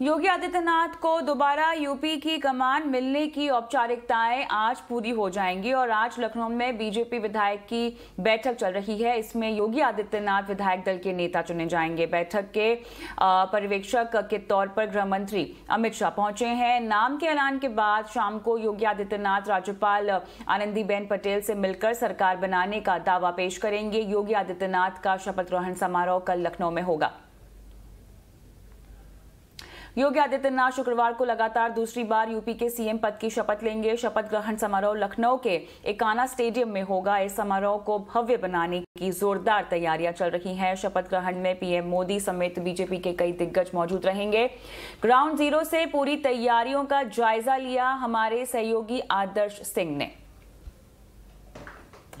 योगी आदित्यनाथ को दोबारा यूपी की कमान मिलने की औपचारिकताएँ आज पूरी हो जाएँगी और आज लखनऊ में बीजेपी विधायक की बैठक चल रही है। इसमें योगी आदित्यनाथ विधायक दल के नेता चुने जाएँगे। बैठक के पर्यवेक्षक के तौर पर गृह मंत्री अमित शाह पहुँचे हैं। नाम के ऐलान के बाद शाम को योगी आदित्यनाथ राज्यपाल आनंदीबेन पटेल से मिलकर सरकार बनाने का दावा पेश करेंगे। योगी आदित्यनाथ का शपथ ग्रहण समारोह कल लखनऊ में होगा। योगी आदित्यनाथ शुक्रवार को लगातार दूसरी बार यूपी के सीएम पद की शपथ लेंगे। शपथ ग्रहण समारोह लखनऊ के एकाना स्टेडियम में होगा। इस समारोह को भव्य बनाने की जोरदार तैयारियाँ चल रही हैं। शपथ ग्रहण में पीएम मोदी समेत बीजेपी के कई दिग्गज मौजूद रहेंगे। ग्राउंड ज़ीरो से पूरी तैयारियों का जायजा लिया हमारे सहयोगी आदर्श सिंह ने।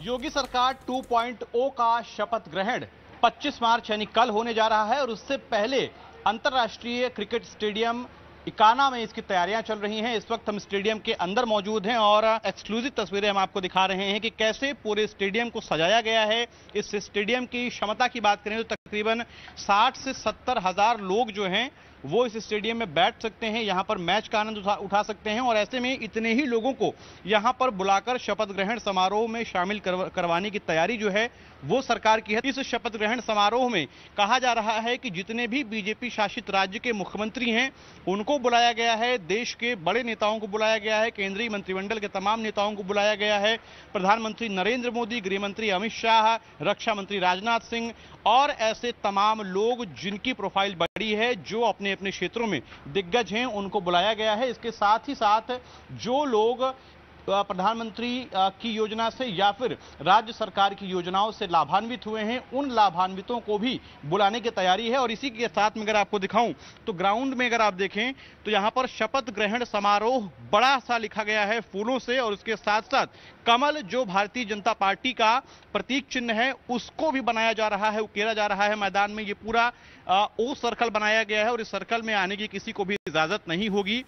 योगी सरकार 2.0 का शपथ ग्रहण 25 मार्च, यानी कल होने जा रहा है और उससे पहले अंतर्राष्ट्रीय क्रिकेट स्टेडियम इकाना में इसकी तैयारियाँ चल रही हैं। इस वक्त हम स्टेडियम के अंदर मौजूद हैं और एक्सक्लूसिव तस्वीरें हम आपको दिखा रहे हैं कि कैसे पूरे स्टेडियम को सजाया गया है। इस स्टेडियम की क्षमता की बात करें तो तकरीबन 60 से सत्तर हज़ार लोग जो हैं वो इस स्टेडियम में बैठ सकते हैं यहाँ पर मैच का आनंद उठा, उठा सकते हैं और ऐसे में इतने ही लोगों को यहाँ पर बुलाकर शपथ ग्रहण समारोह में शामिल करव, करवाने की तैयारी जो है वो सरकार की है। इस शपथ ग्रहण समारोह में कहा जा रहा है कि जितने भी बीजेपी शासित राज्य के मुख्यमंत्री हैं उनको बुलाया गया है देश के बड़े नेताओं को बुलाया गया है केंद्रीय मंत्रिमंडल के तमाम नेताओं को बुलाया गया है प्रधानमंत्री नरेंद्र मोदी गृहमंत्री अमित शाह रक्षा मंत्री राजनाथ सिंह और ऐसे तमाम लोग जिनकी प्रोफ़ाइल बड़ी है, जो अपने अपने क्षेत्रों में दिग्गज हैं, उनको बुलाया गया है। इसके साथ ही साथ जो लोग प्रधानमंत्री की योजना से या फिर राज्य सरकार की योजनाओं से लाभान्वित हुए हैं, उन लाभान्वितों को भी बुलाने की तैयारी है और इसी के साथ में अगर आपको दिखाऊँ तो ग्राउंड में अगर आप देखें तो यहाँ पर शपथ ग्रहण समारोह बड़ा सा लिखा गया है फूलों से और उसके साथ साथ कमल, जो भारतीय जनता पार्टी का प्रतीक चिन्ह है, उसको भी बनाया जा रहा है, उकेरा जा रहा है मैदान में। ये पूरा ओ सर्कल बनाया गया है और इस सर्कल में आने की किसी को भी इजाज़त नहीं होगी।